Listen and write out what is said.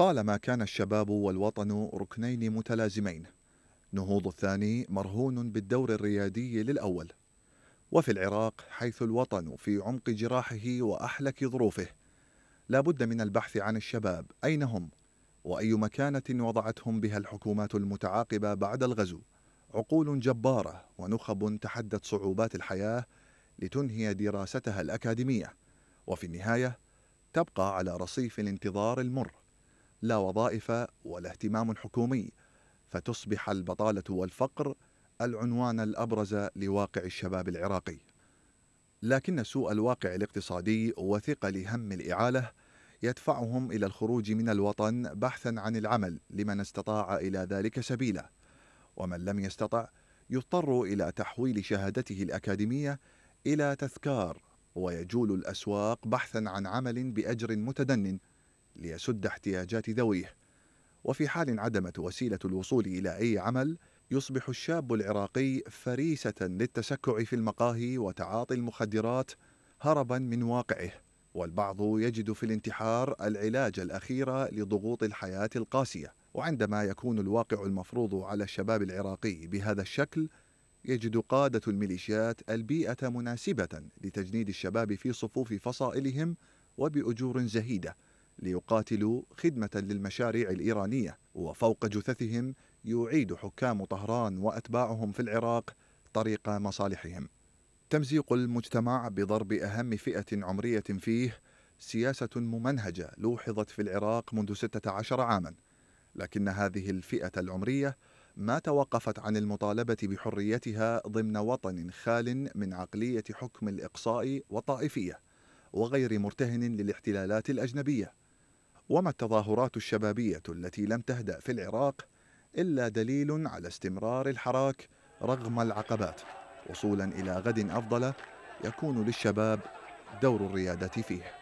طالما كان الشباب والوطن ركنين متلازمين. نهوض الثاني مرهون بالدور الريادي للأول. وفي العراق حيث الوطن في عمق جراحه وأحلك ظروفه. لا بد من البحث عن الشباب. أين هم؟ وأي مكانة وضعتهم بها الحكومات المتعاقبة بعد الغزو؟ عقول جبارة ونخب تحدت صعوبات الحياة لتنهي دراستها الأكاديمية. وفي النهاية تبقى على رصيف الانتظار المر. لا وظائف ولا اهتمام حكومي فتصبح البطالة والفقر العنوان الأبرز لواقع الشباب العراقي. لكن سوء الواقع الاقتصادي وثقل هم الإعالة يدفعهم إلى الخروج من الوطن بحثا عن العمل لمن استطاع إلى ذلك سبيلا. ومن لم يستطع يضطر إلى تحويل شهادته الأكاديمية إلى تذكار ويجول الأسواق بحثا عن عمل بأجر متدن. ليسد احتياجات ذويه. وفي حال عدمت وسيلة الوصول إلى أي عمل يصبح الشاب العراقي فريسة للتسكع في المقاهي وتعاطي المخدرات هربا من واقعه. والبعض يجد في الانتحار العلاج الأخير لضغوط الحياة القاسية. وعندما يكون الواقع المفروض على الشباب العراقي بهذا الشكل يجد قادة الميليشيات البيئة مناسبة لتجنيد الشباب في صفوف فصائلهم وبأجور زهيدة. ليقاتلوا خدمة للمشاريع الإيرانية وفوق جثثهم يعيد حكام طهران وأتباعهم في العراق طريق مصالحهم. تمزيق المجتمع بضرب أهم فئة عمرية فيه سياسة ممنهجة لوحظت في العراق منذ 16 عاما. لكن هذه الفئة العمرية ما توقفت عن المطالبة بحريتها ضمن وطن خال من عقلية حكم الإقصاء والطائفية وغير مرتهن للاحتلالات الأجنبية. وما التظاهرات الشبابية التي لم تهدأ في العراق إلا دليل على استمرار الحراك رغم العقبات. وصولا إلى غد أفضل يكون للشباب دور الريادة فيه.